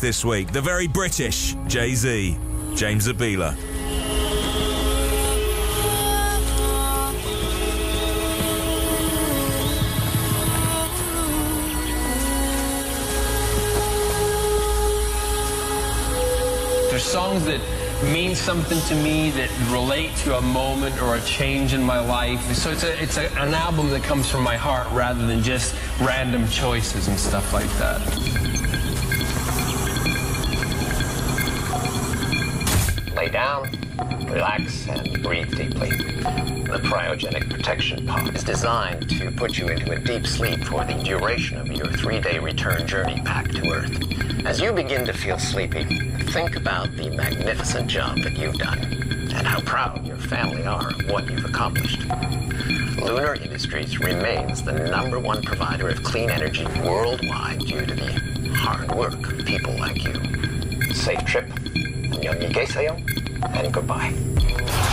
this week. The very British Jay Z, James Zabiela. There's songs that mean something to me that relate to a moment or a change in my life. So it's a, it's a, an album that comes from my heart rather than just random choices and stuff like that. Lay down, relax, and breathe deeply. The cryogenic protection pod is designed to put you into a deep sleep for the duration of your three-day return journey back to Earth. As you begin to feel sleepy, think about the magnificent job that you've done and how proud your family are of what you've accomplished. Lunar Industries remains the number one provider of clean energy worldwide due to the hard work of people like you. Safe trip, 안녕히 계세요, and goodbye.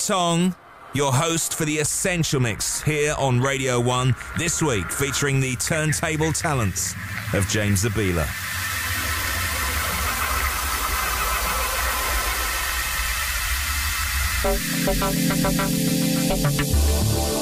Tong, your host for the Essential Mix here on Radio 1 this week, featuring the turntable talents of James Zabiela. Thank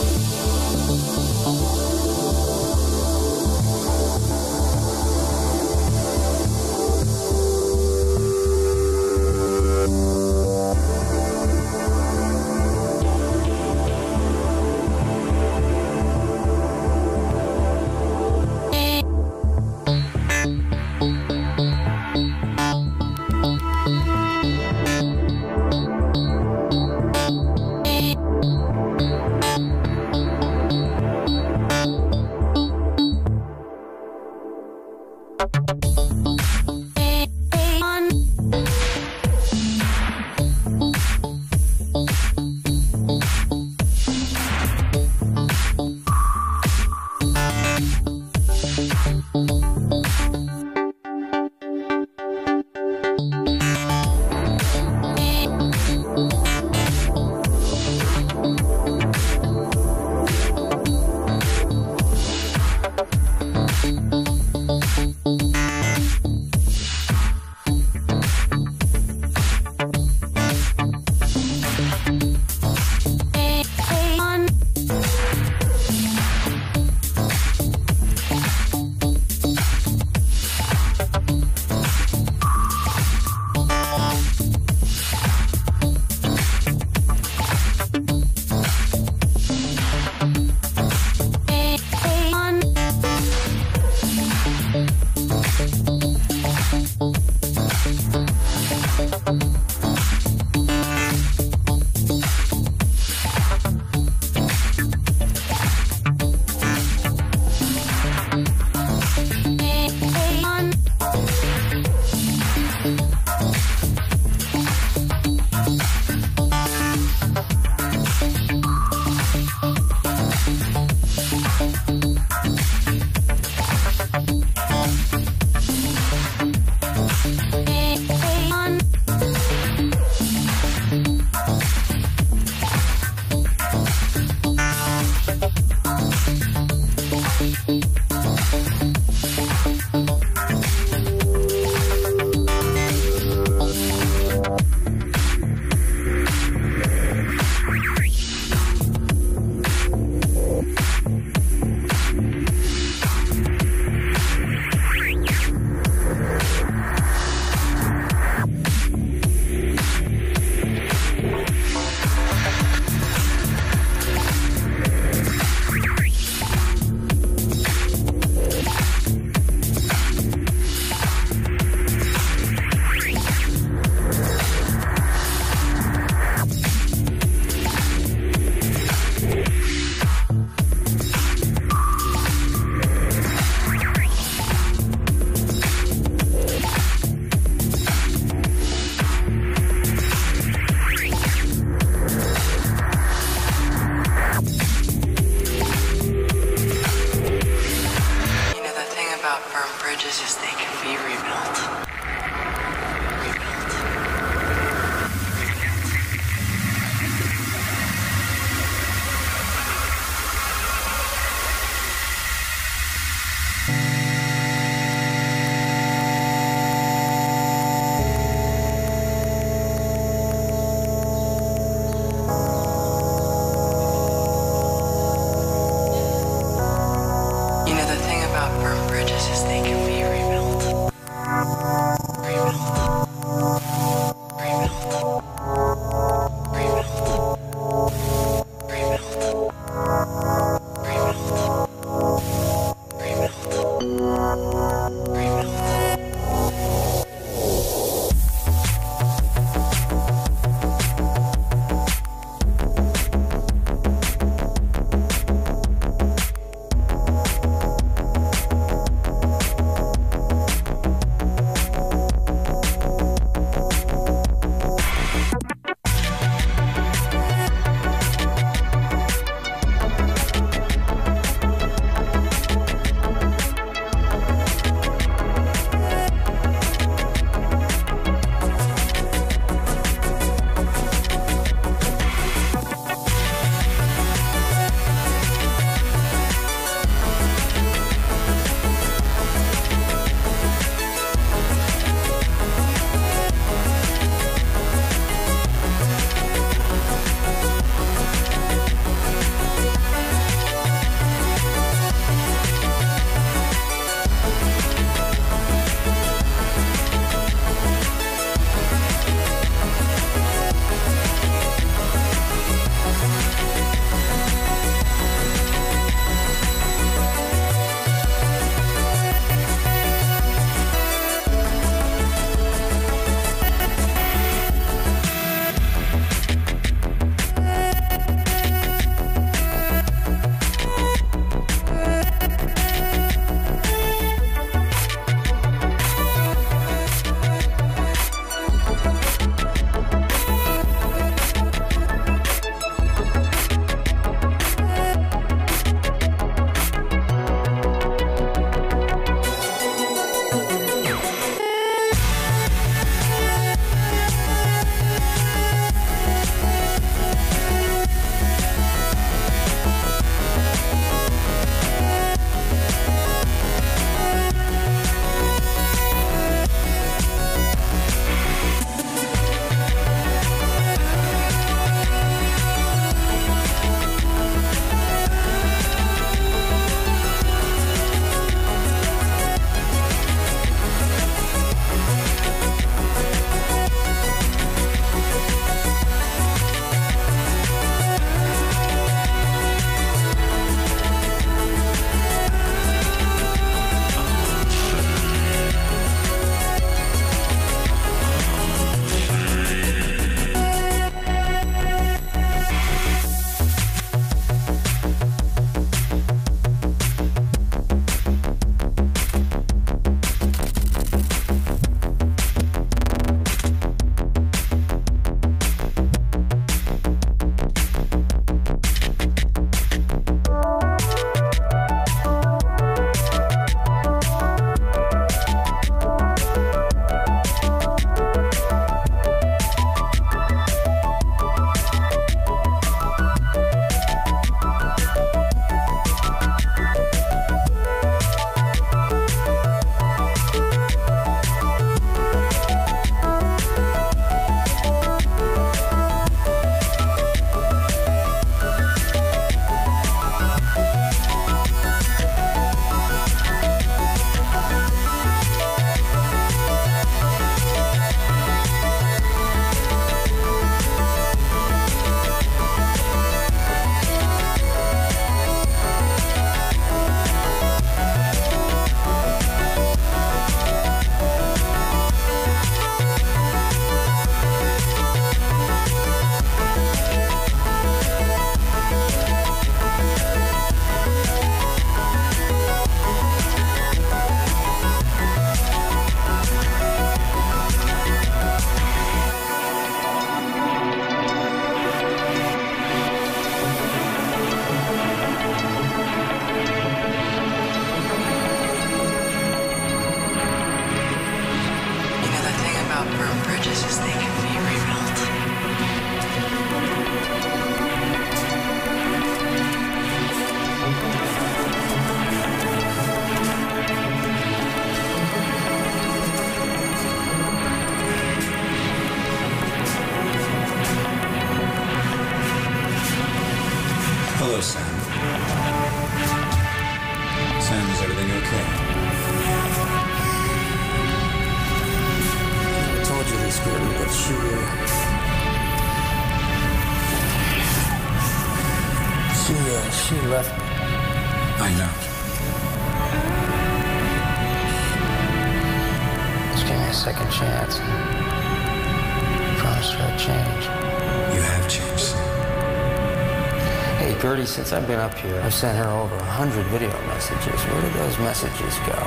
since I've been up here, I've sent her over a hundred video messages. Where did those messages go?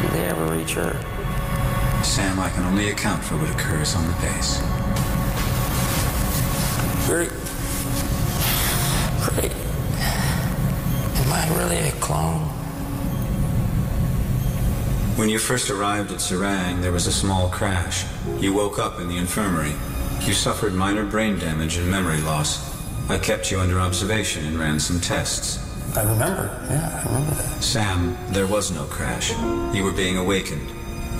Did they ever reach her? Sam, I can only account for what occurs on the base. Gertie. Gertie. Am I really a clone? When you first arrived at Sarang, there was a small crash. You woke up in the infirmary. You suffered minor brain damage and memory loss. I kept you under observation and ran some tests. I remember. Yeah, I remember that. Sam, there was no crash. You were being awakened.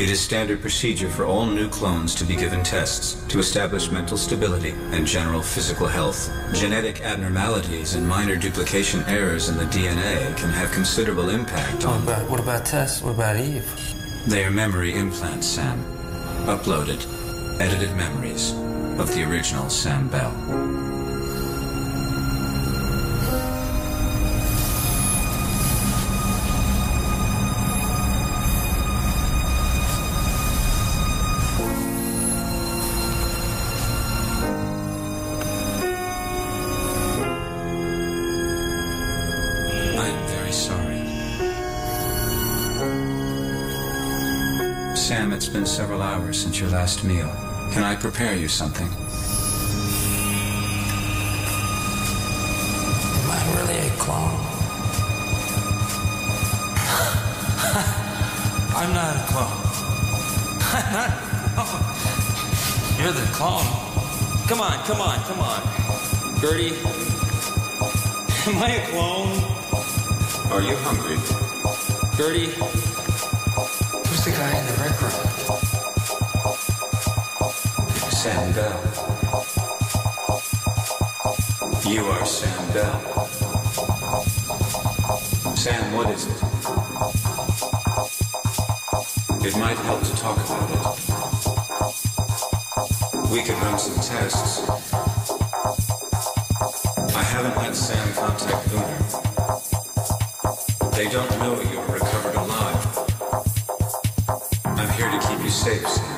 It is standard procedure for all new clones to be given tests to establish mental stability and general physical health. Genetic abnormalities and minor duplication errors in the DNA can have considerable impact What on. about, what about Tess? What about Eve? They are memory implants, Sam. Uploaded, edited memories of the original Sam Bell. Your last meal. Can I prepare you something? Am I really a clone? I'm not a clone. I'm not a clone. You're the clone. Come on, come on, come on. Gertie, am I a clone? Are you hungry? Gertie? Sam Bell. You are Sam Bell. Sam, what is it? It might help to talk about it. We could run some tests. I haven't had Sam contact Lunar. They don't know you're recovered alive. I'm here to keep you safe, Sam.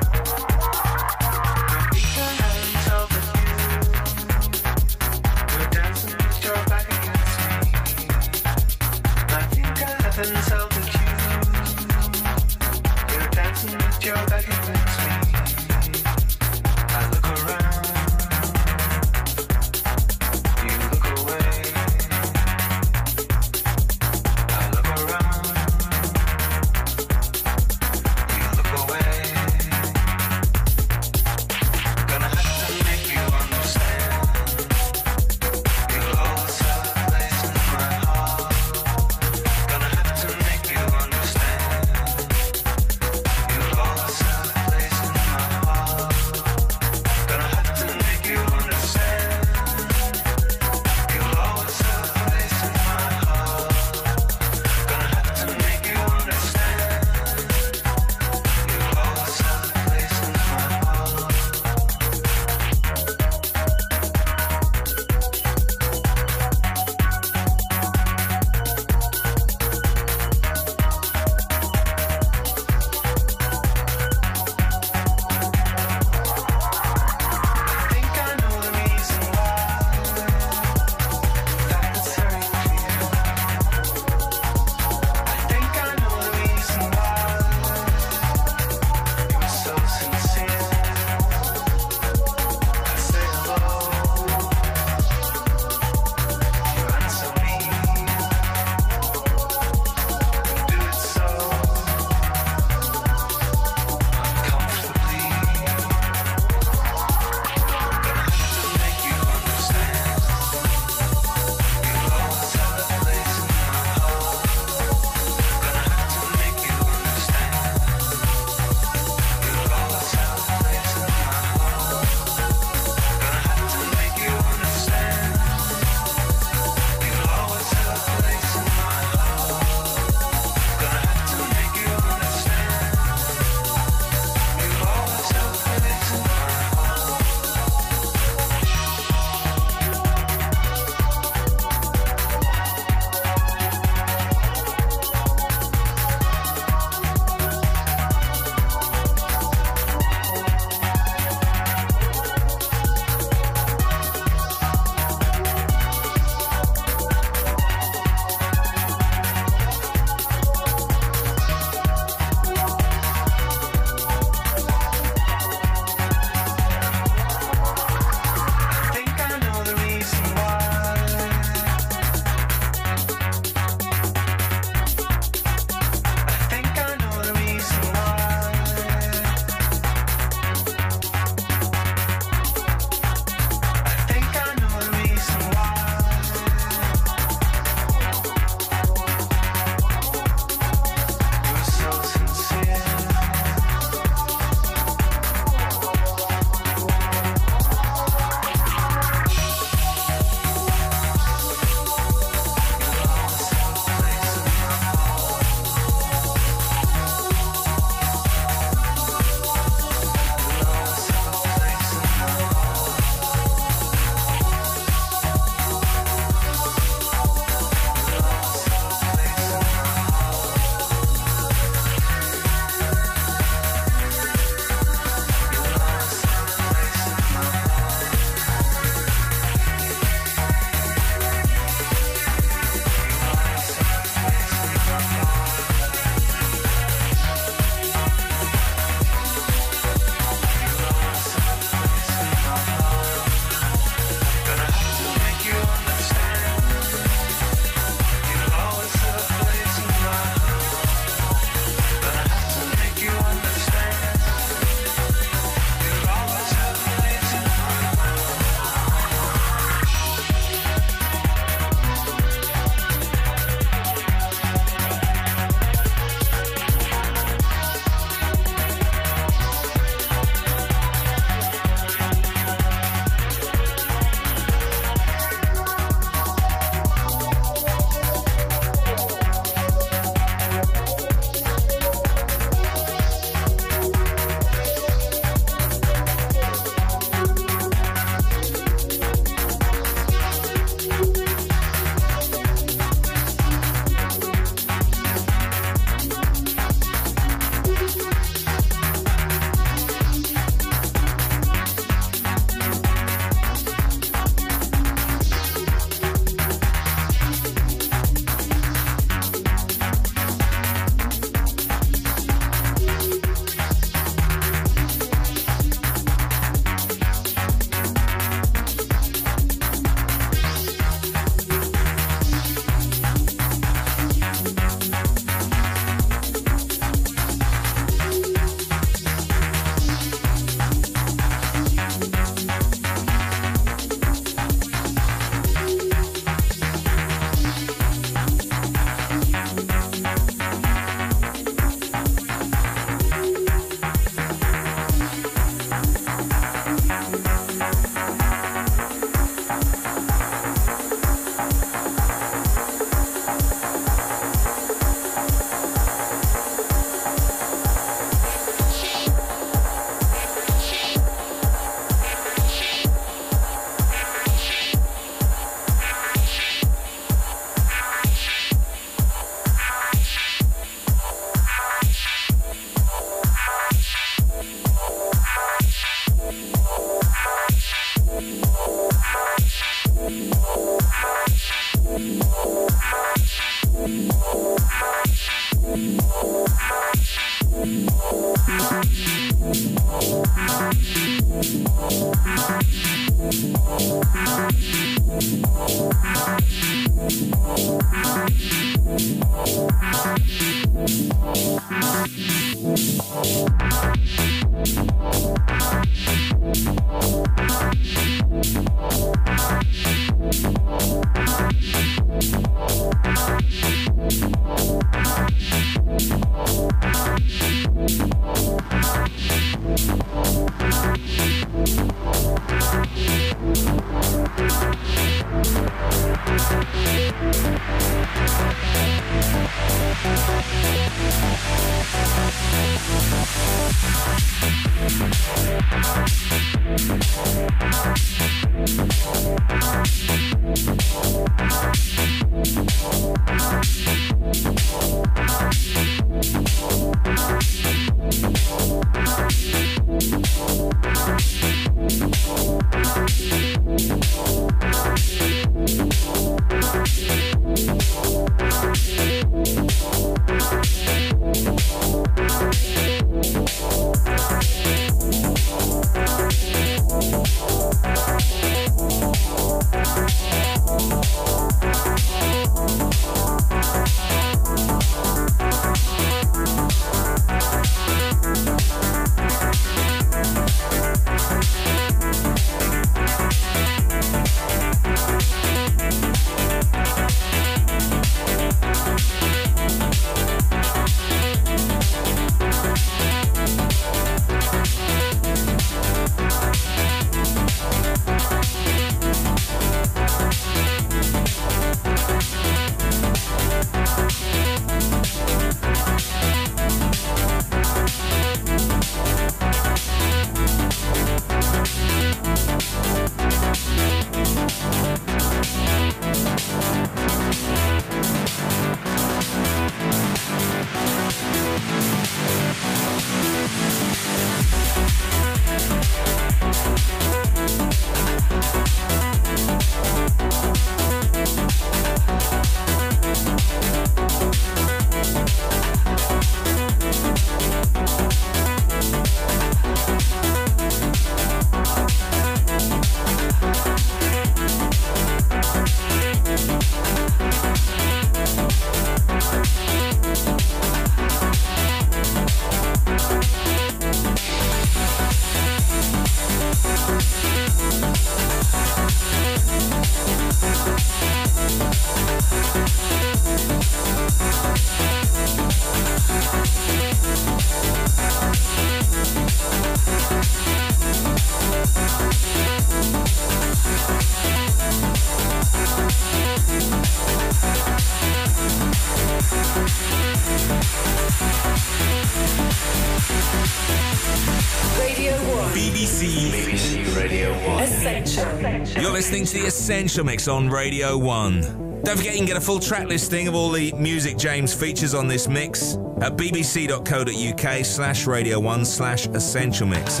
Listening to the Essential Mix on Radio 1. Don't forget you can get a full track listing of all the music James features on this mix at bbc.co.uk slash radio 1 slash essential mix.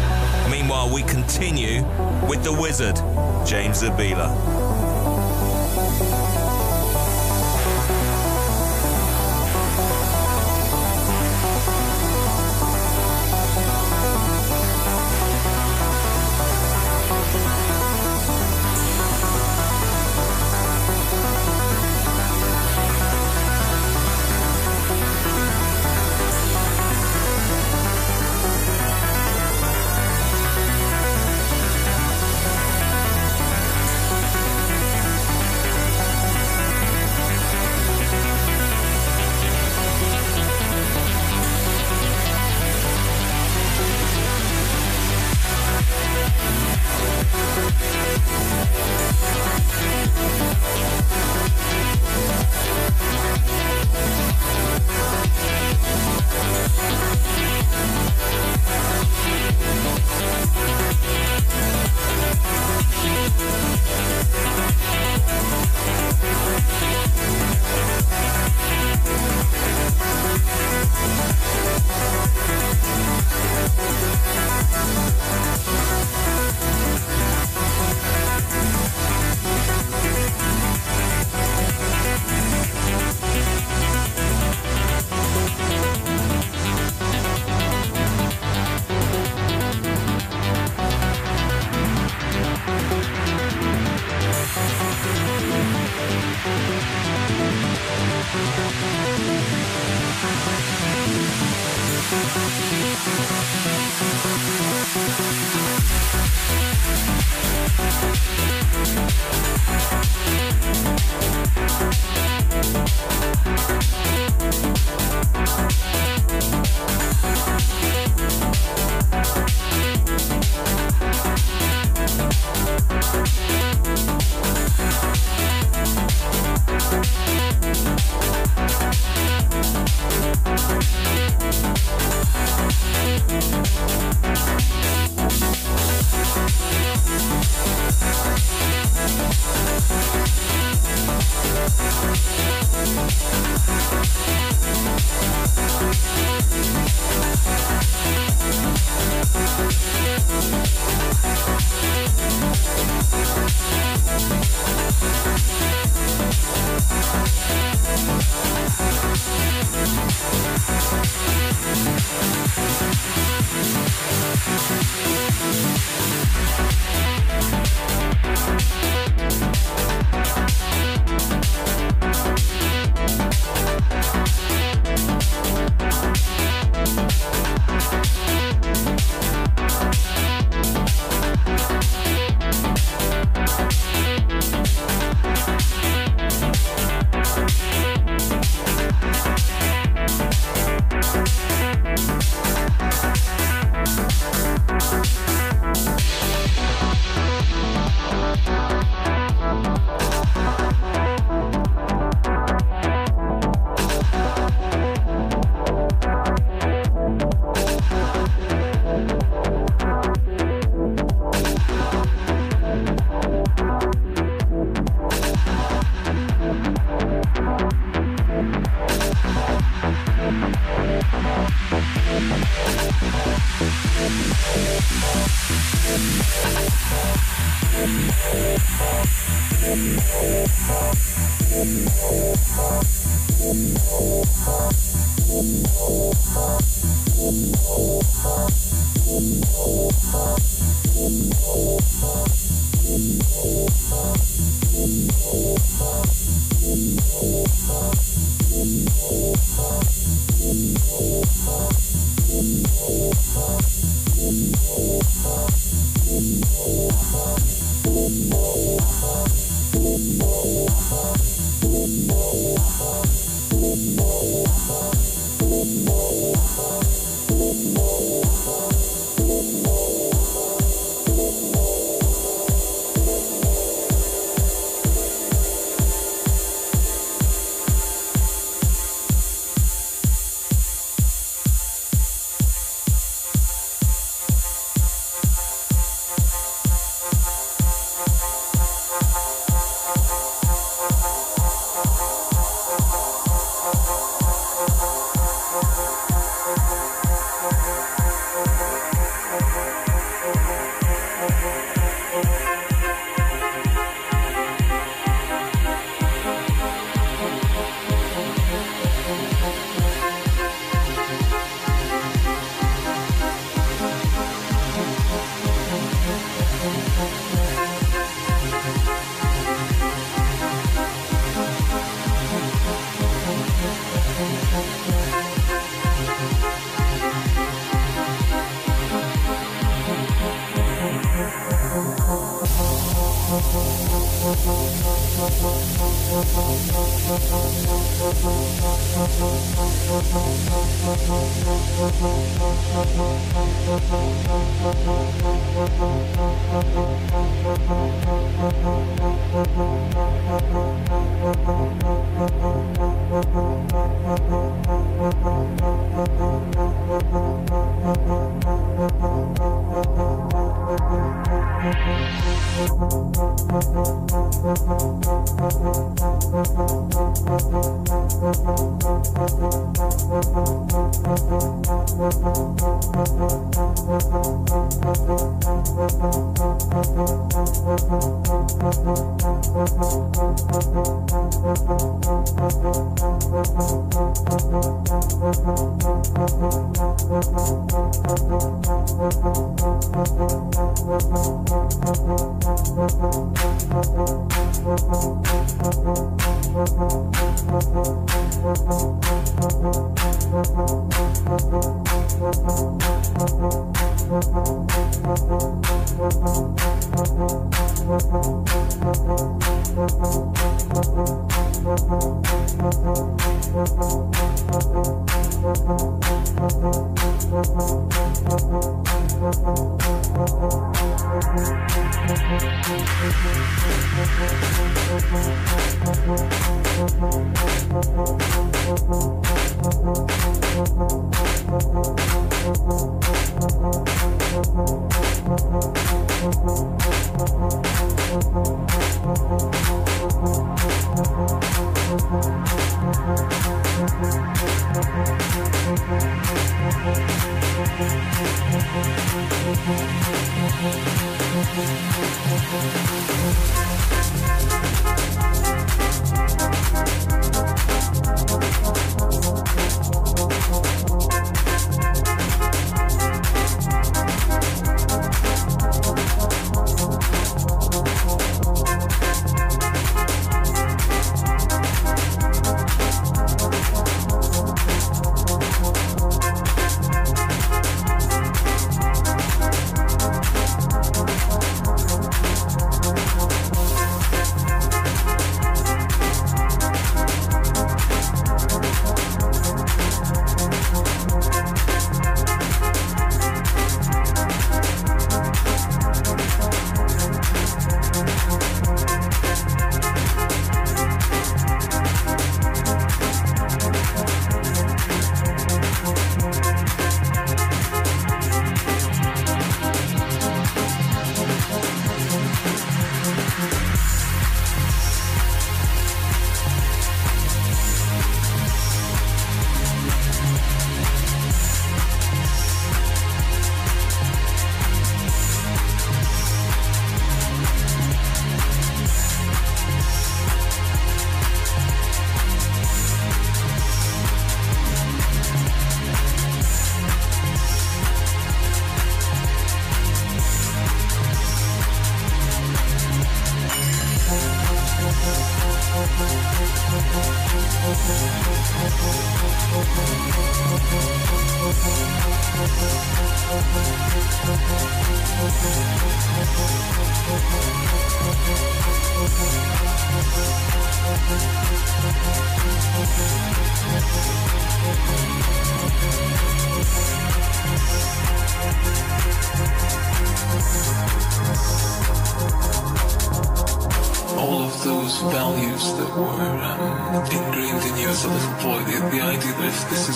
Meanwhile, we continue with the wizard, James Zabiela.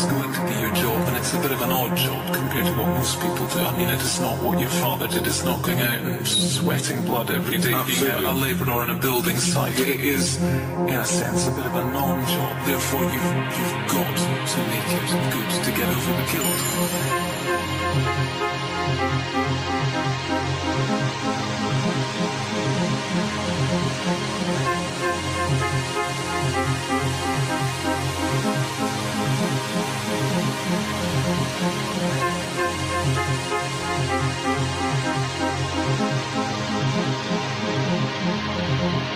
Is going to be your job, and it's a bit of an odd job compared to what most people do. I mean, it is not what your father did. It's not going out and sweating blood every day, being a, a labourer on a building site. It is, in a sense, a bit of a non-job. Therefore, you've, you've got to make it good to get over the guilt. Thank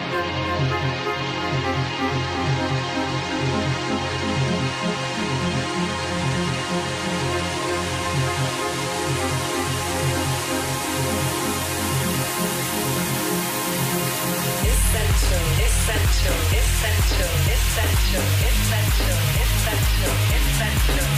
you. Essential, essential, essential, essential, essential, essential, essential,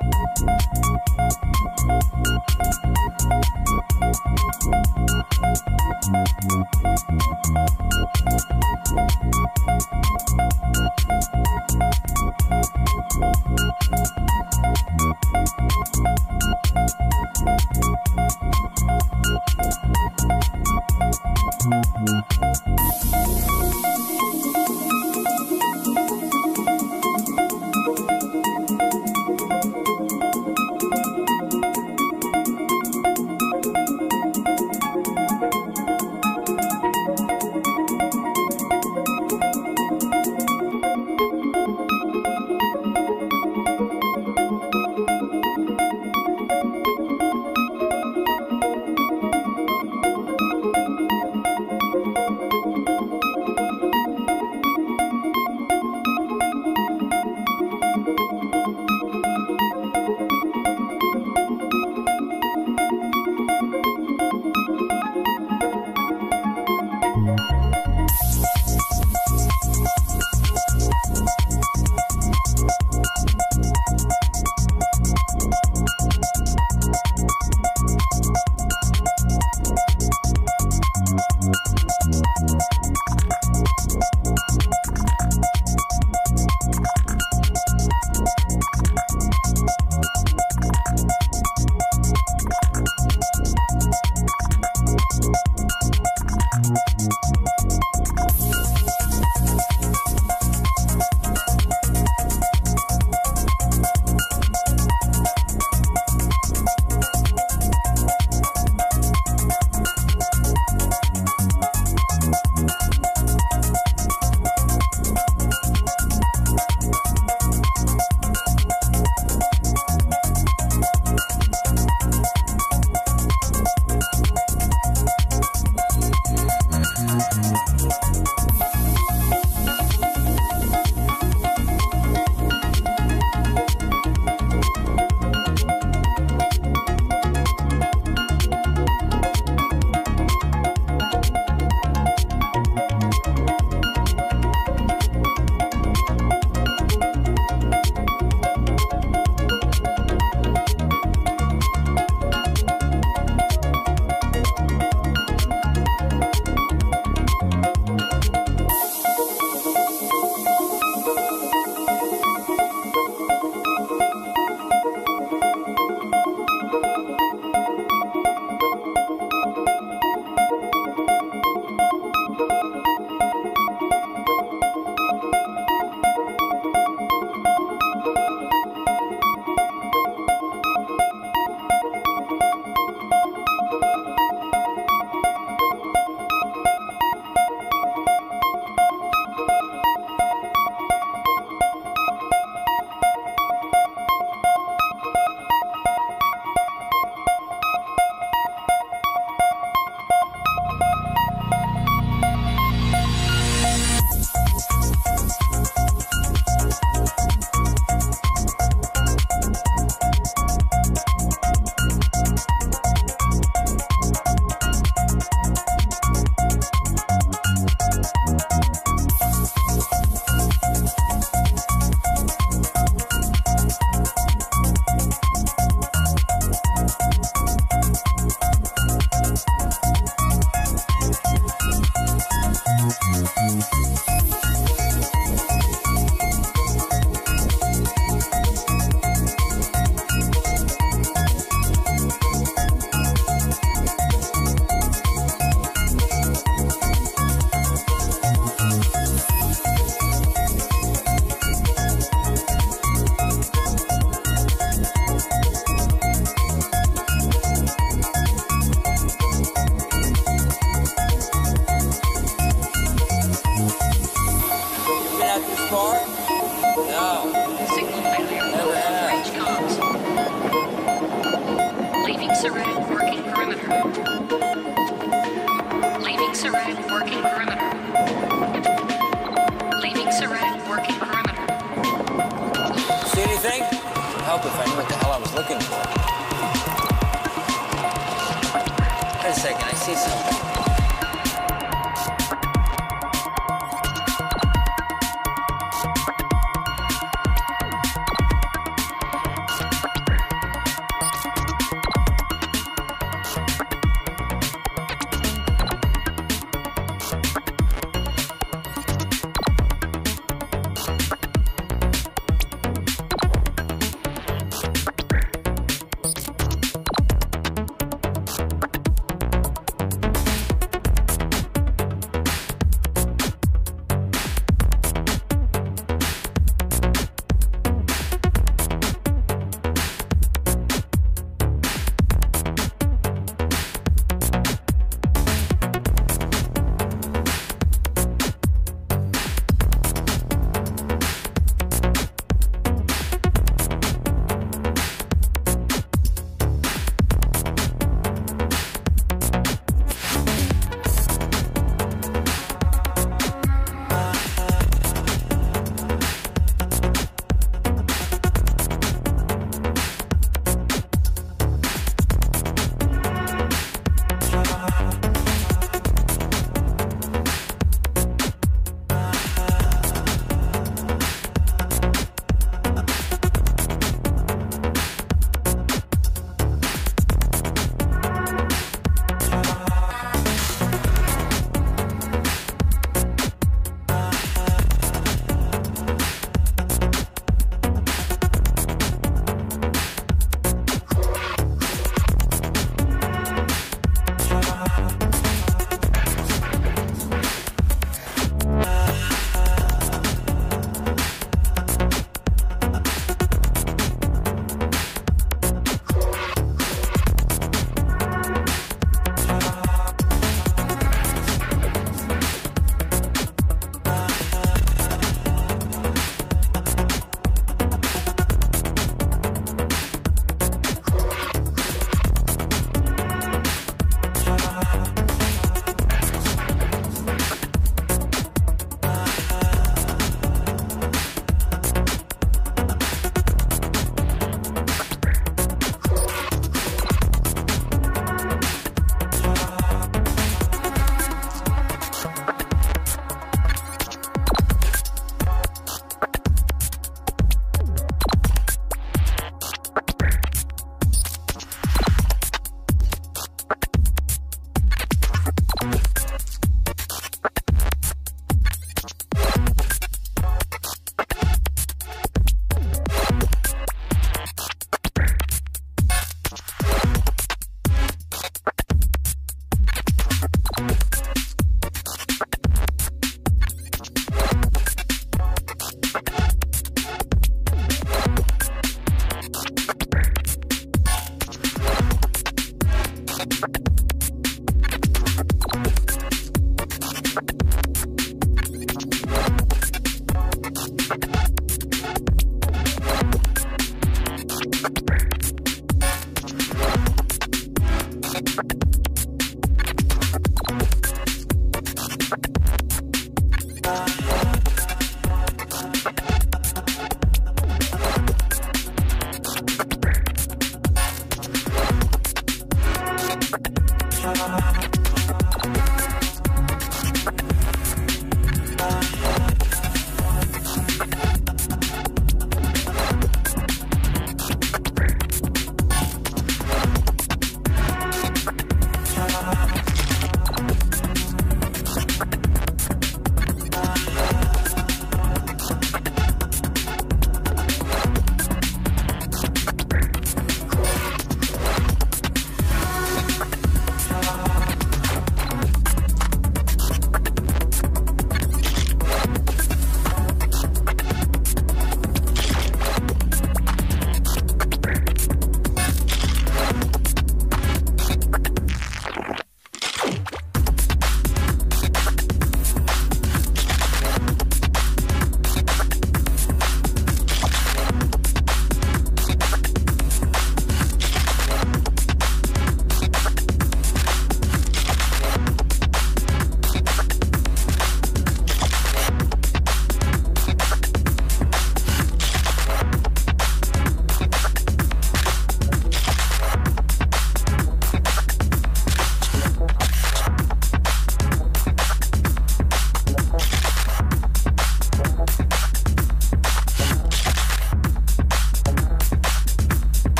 Thank you.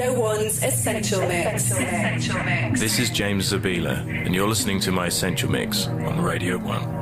Essential Mix. Essential Mix. This is James Zabiela, and you're listening to my Essential Mix on Radio 1.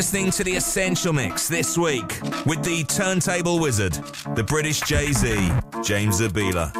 Listening to the Essential Mix this week with the turntable wizard, the British Jay Z, James Zabiela.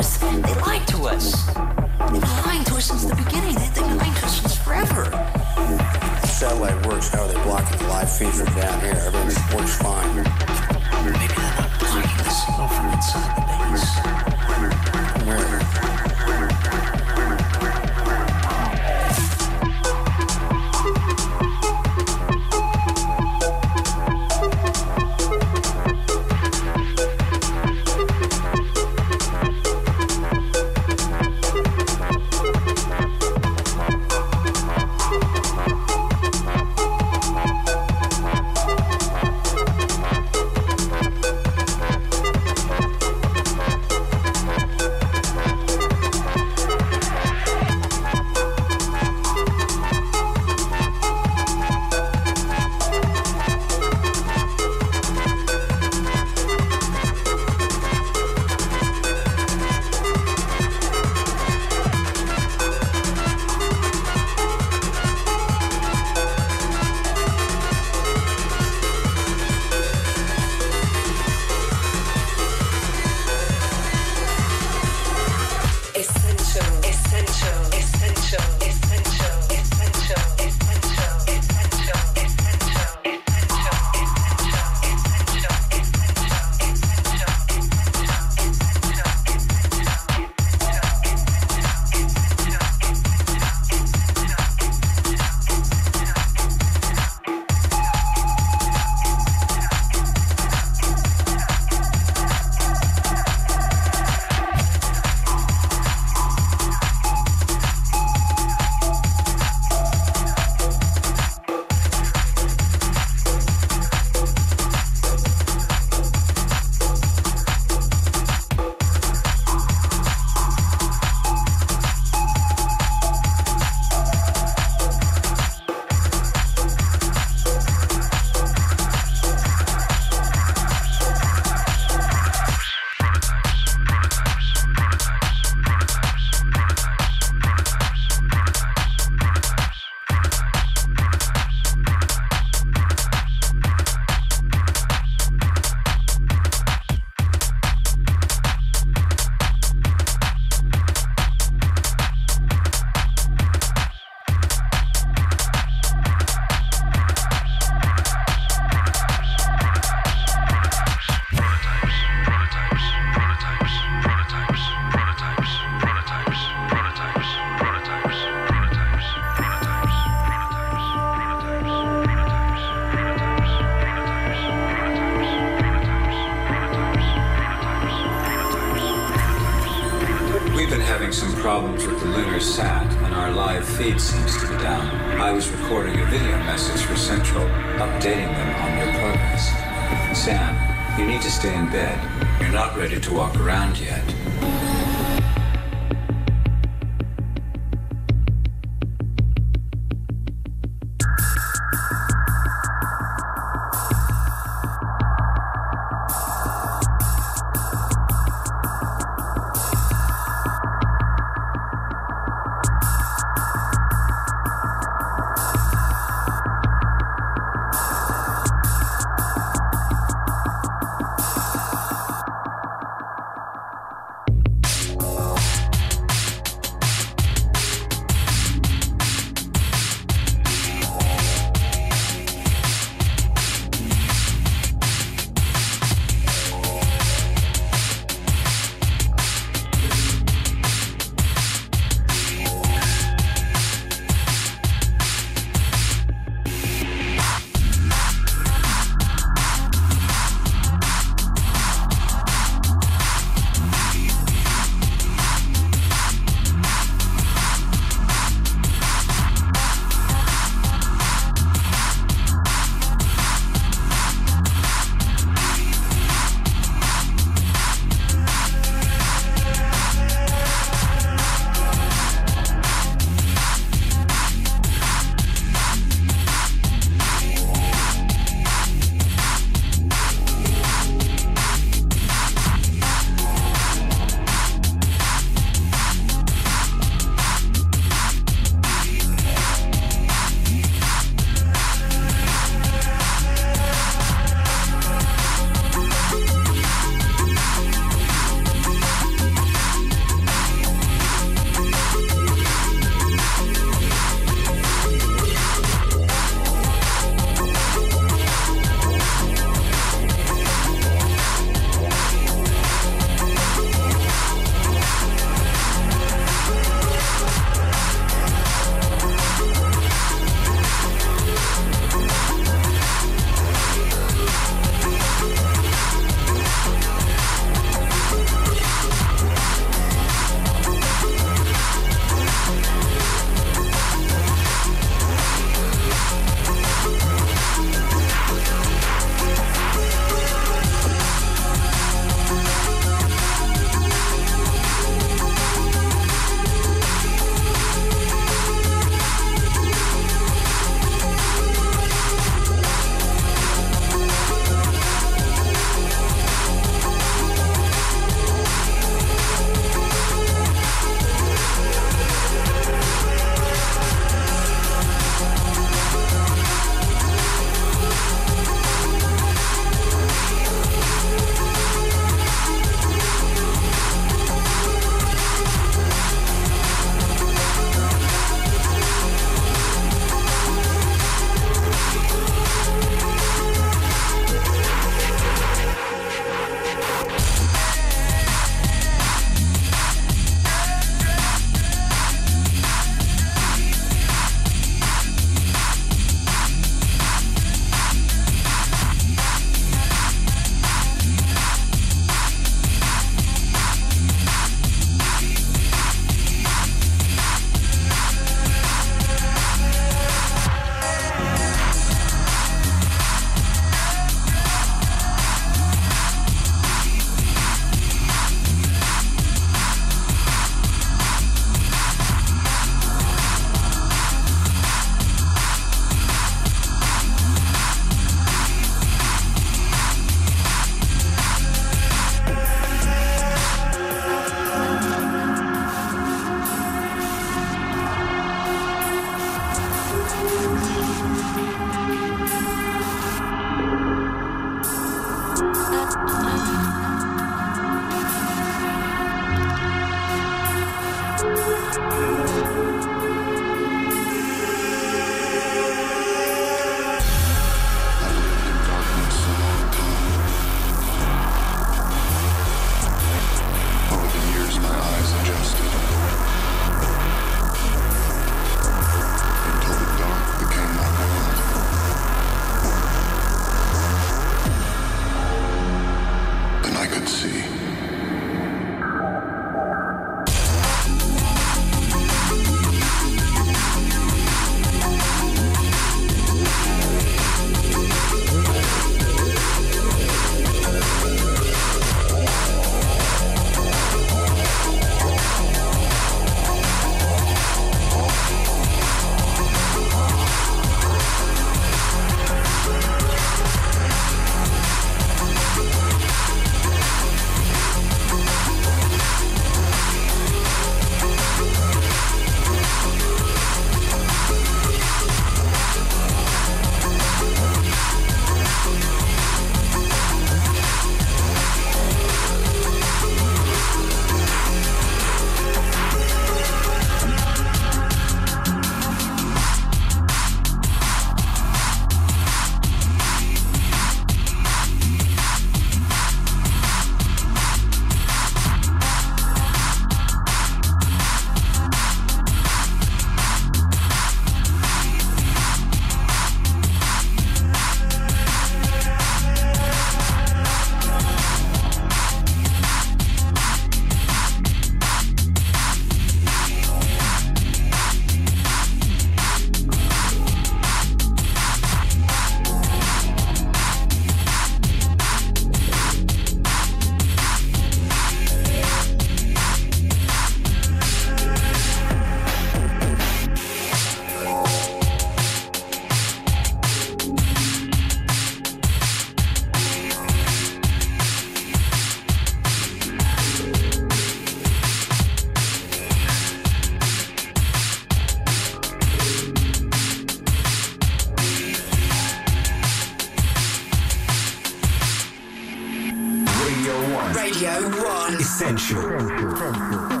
1. Essential. Thank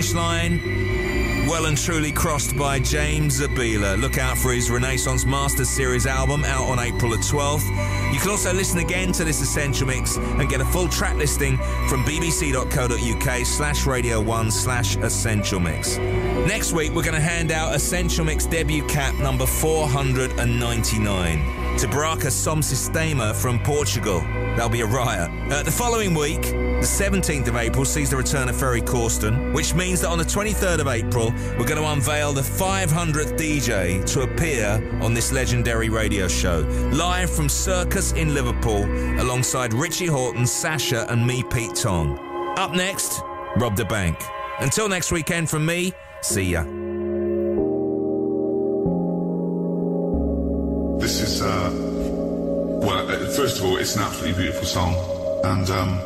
finish line, well and truly crossed by James Zabiela. Look out for his Renaissance Masters Series album out on April the 12th. You can also listen again to this Essential Mix and get a full track listing from bbc.co.uk slash radio 1 slash Essential Mix. Next week, we're going to hand out Essential Mix debut cap number 499 to Buraka Som Sistema from Portugal. That'll be a riot. Uh, the following week, the 17th of April, sees the return of Ferry Corsten, which means that on the 23rd of April, we're going to unveil the 500th DJ to appear on this legendary radio show, live from Circus in Liverpool, alongside Richie Hawtin, Sasha, and me, Pete Tong. Up next, Rob the Bank. Until next weekend, from me, see ya. This is, uh, well, uh, first of all, it's an absolutely beautiful song. And um,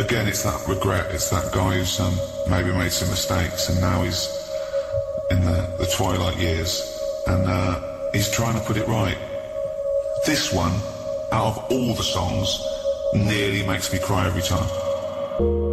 again, it's that regret. It's that guy who's um, maybe made some mistakes and now he's in the, the twilight years and uh, he's trying to put it right. This one, out of all the songs, nearly makes me cry every time.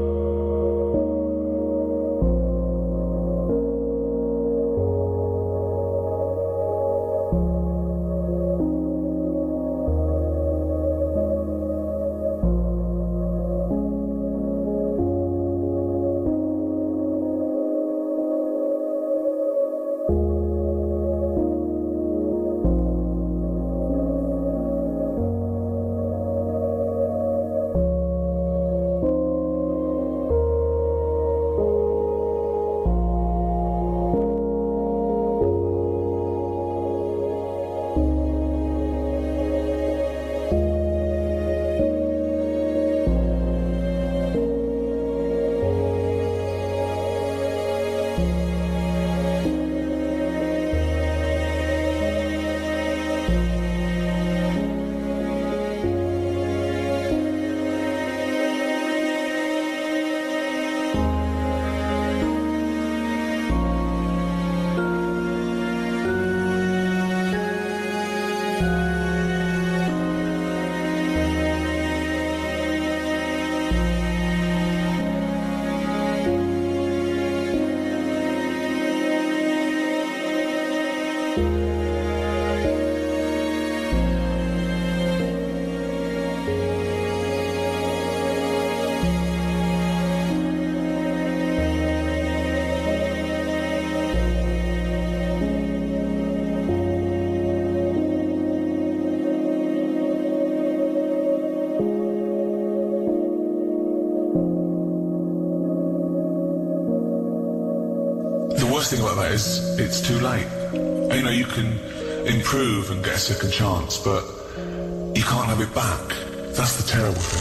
Chance, but you can't have it back. That's the terrible thing.